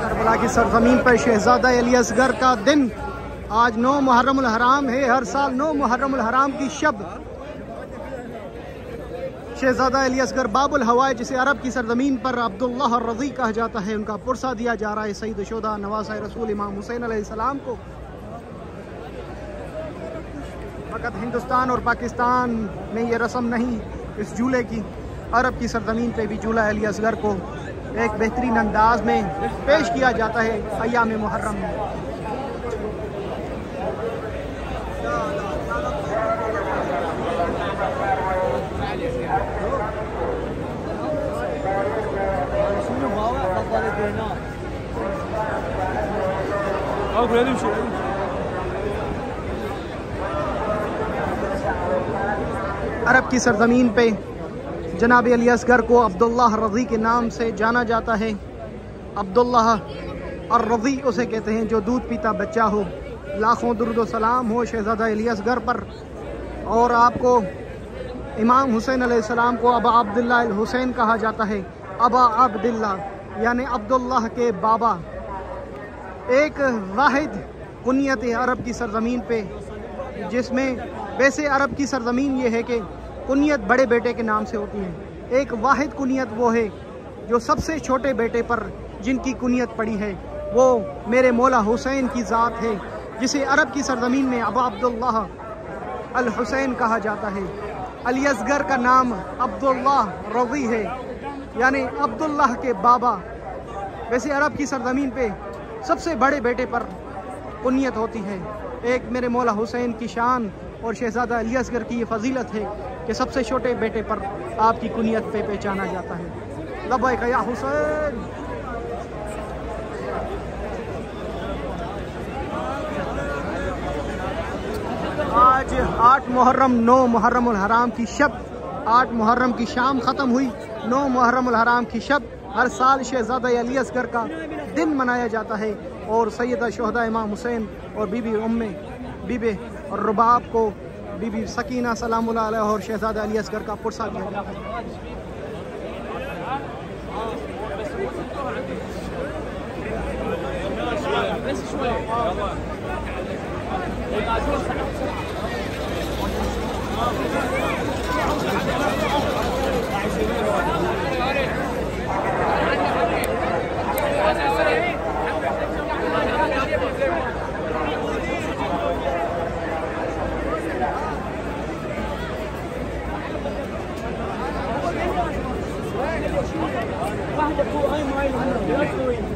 کربلا کی سرزمین پر شہزادہ علی اصغر کا دن آج نو محرم الحرام ہے، ہر سال نو محرم الحرام کی شب۔ شہزادہ علی اصغر باب الہوائے جسے عرب کی سرزمین پر عبداللہ الرضی کہا جاتا ہے، ان کا پرسہ دیا جا رہا ہے۔ سعید شدہ نواز رسول امام حسین علیہ السلام کو۔ فقط ہندوستان اور پاکستان میں یہ رسم نہیں، اس جولے کی۔ عرب کی سرزمین پہ بھی جولہ علی اصغر کو ایک بہترین انداز میں پیش کیا جاتا ہے ایام محرم میں۔ عرب کی سرزمین پہ جناب علی اصغر کو عبداللہ رضی کے نام سے جانا جاتا ہے۔ عبداللہ الرضی اسے کہتے ہیں جو دودھ پیتا بچہ ہو۔ لاکھوں درد و سلام ہو شہزادہ علی اصغر پر۔ اور آپ کو امام حسین علیہ السلام کو ابا عبداللہ الحسین کہا جاتا ہے۔ ابا عبداللہ یعنی عبداللہ کے بابا۔ ایک واحد کنیت عرب کی سرزمین پہ، جس میں ویسے عرب کی سرزمین یہ ہے کہ کنیت بڑے بیٹے کے نام سے ہوتی ہے ایک واحد کنیت وہ ہے جو سب سے چھوٹے بیٹے پر جن کی کنیت پڑی ہے، وہ میرے مولا حسین کی ذات ہے، جسے عرب کی سرزمین میں ابا عبداللہ الحسین کہا جاتا ہے۔ علی اصغر کا نام عبداللہ رضی ہے یعنی عبداللہ کے بابا۔ ویسے عرب کی سرزمین پہ سب سے بڑے بیٹے پر کنیت ہوتی ہے۔ ایک میرے مولا حسین کی شان اور شہزادہ علی اصغر کی یہ فضیلت ہے کہ سب سے چھوٹے بیٹے پر آپ کی کنیت پہ پہچانا جاتا ہے۔ لبیک یا حسین۔ آج آٹھ محرم، نو محرم الحرام کی شب۔ آٹھ محرم کی شام ختم ہوئی۔ نو محرم الحرام کی شب۔ ہر سال شہزادہ علی اصغر کا دن منایا جاتا ہے اور سیدہ شہدہ امام حسین اور بی بی ام، بی بی اور رباب کو بی بی سکینہ، سلام اللہ علیہ اور شہزادہ علی اصغر کا پرسہ دیا جاتا ہے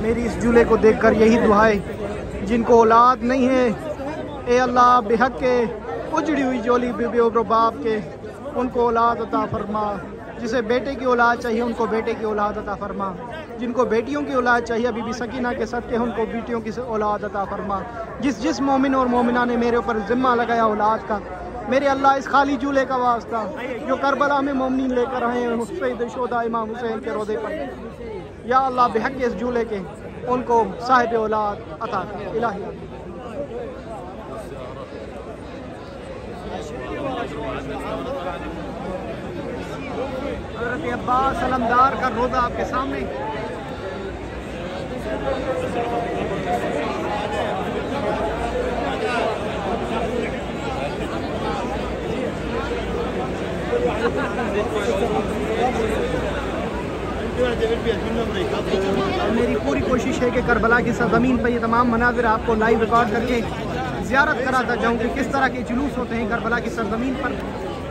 میری اس جولے کو دیکھ کر یہی دعائیں جن کو اولاد نہیں ہے۔ اے اللہ بحق کے اجڑی ہوئی جولی بی بی و باپ کے ان کو اولاد عطا فرما۔ جسے بیٹے کی اولاد چاہیے، ان کو بیٹے کی اولاد عطا فرما۔ جن کو بیٹیوں کی اولاد چاہیے بی بی سکینہ کے صدقے ان کو بیٹیوں کی اولاد عطا فرما۔ جس جس مومن اور مومنہ نے میرے اوپر ذمہ لگایا اولاد کا، میرے اللہ، اس خالی جولے کا واسطہ جو کربلا میں مومنین لے کر آئے ہیں سید شہدہ امام حسین کے رودے پر۔ یا اللہ بحق اس جولے کے ان کو صاحب اولاد عطا کر الہی حضرت عباس علمدار کا روزہ آپ کے سامنے۔ میری پوری کوشش ہے کہ کربلا کی سرزمین پر یہ تمام مناظر آپ کو لائیو ریکارڈ کر کے زیارت کراتا جاؤں کہ کس طرح کے جلوس ہوتے ہیں کربلا کی سرزمین پر،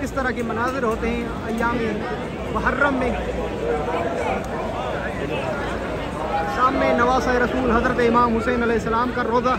کس طرح کے مناظر ہوتے ہیں ایام محرم میں۔ سامنے نواز رسول حضرت امام حسین علیہ السلام کا روزہ۔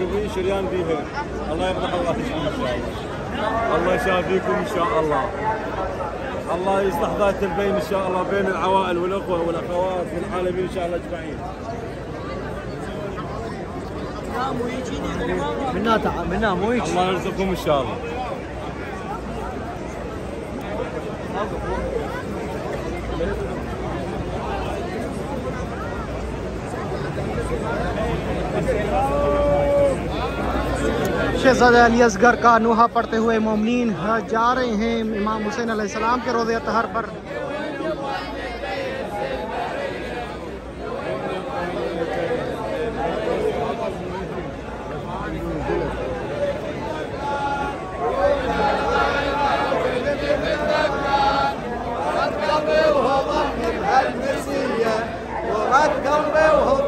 شوفي شريان بيها الله يفتح الله فيكم إن شاء الله. الله يشافيكم إن شاء الله. الله يصلح ذات البين إن شاء الله بين العوائل والأخوة والأخوات والعالمين إن شاء الله أجمعين. منها تع... منها مو هيك؟ الله يرزقكم إن شاء الله. شہزادہ علی اصغر کا نوحہ پڑھتے ہوئے مومنین جا رہے ہیں۔ امام حسین علیہ السلام کے روضہ اطہر پر۔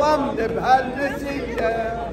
ورد بهالنسيه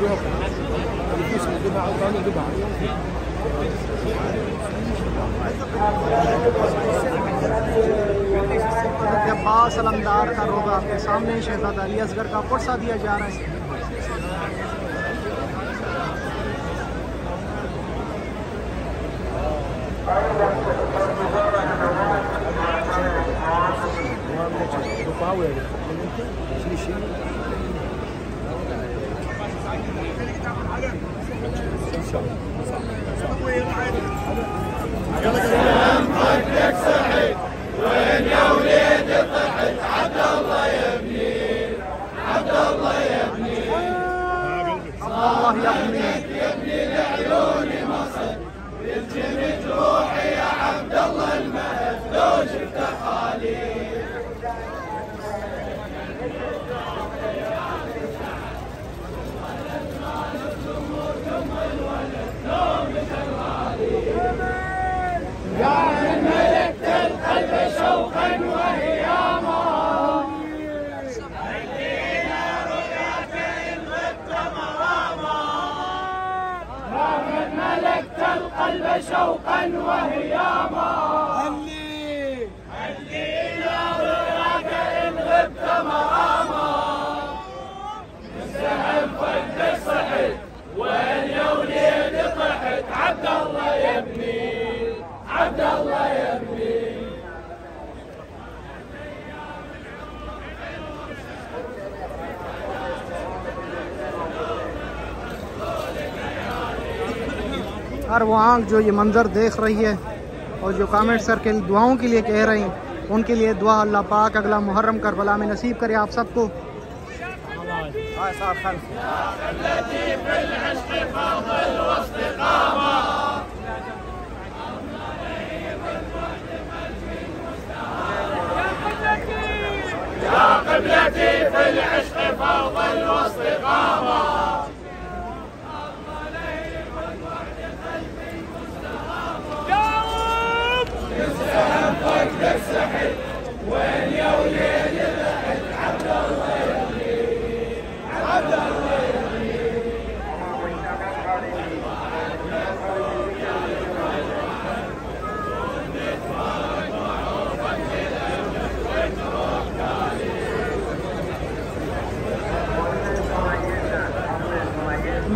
عباس علمدار کا روضہ آپ کے سامنے شہزادہ علی اصغر کا پرسہ دیا جا رہا ہے۔ يلا ہر وہ آنکھ جو یہ منظر دیکھ رہی ہے اور جو کامنٹ سر کے دعاؤں کے لیے کہہ رہی ہیں، ان کے لیے دعا اللہ پاک اگلا محرم کربلا میں نصیب کرے آپ سب کو۔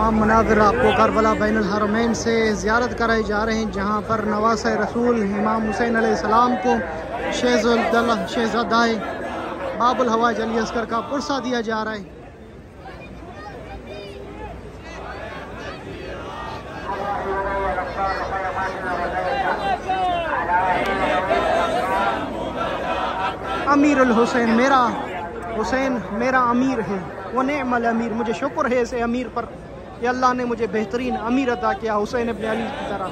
تمام مناظر آپ کو کربلا بین الحرمین سے زیارت کرائے جا رہے ہیں، جہاں پر نواس رسول امام حسین علیہ السلام کو شیز الدلہ شہزادہ باب الہوا جلی اسکر کا پرسہ دیا جا رہا ہے۔ امیر الحسین، میرا حسین، میرا امیر ہے۔ وہ نعم الامیر، مجھے شکر ہے اسے امیر پر۔ کہ اللہ نے مجھے بہترین امیر عطا کیا حسین ابن علی کی طرح۔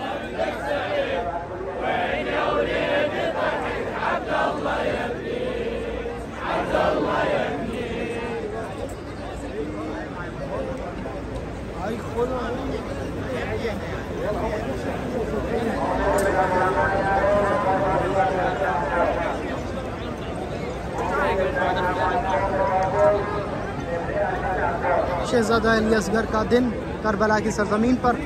شہزادہ علی اصغر کا دن کربلا کی سرزمین پر۔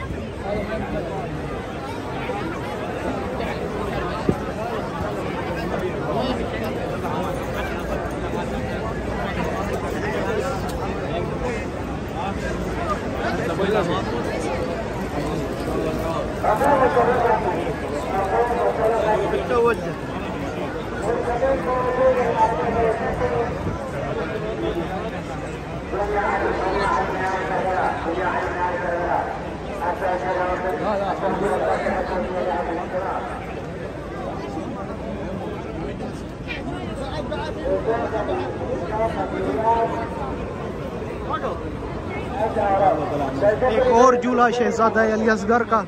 ایک اور جھولا شہزادہ علی اصغر کا۔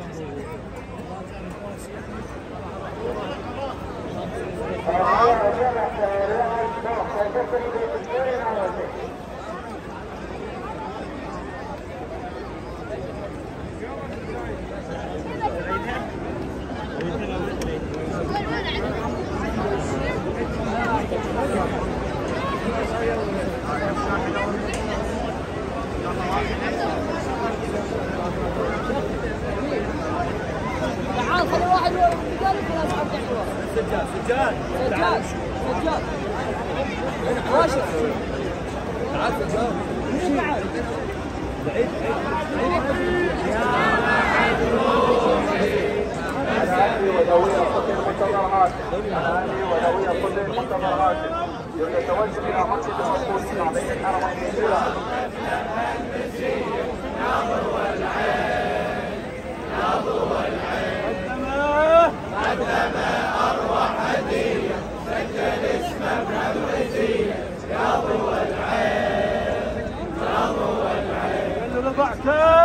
done. It's done. Sir!